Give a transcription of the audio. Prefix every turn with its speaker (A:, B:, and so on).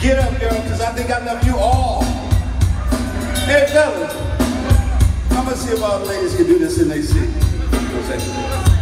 A: Get up, girl, because I think I love you all. Hey, fellas, I'm going to see if all the ladies can do this in their seat.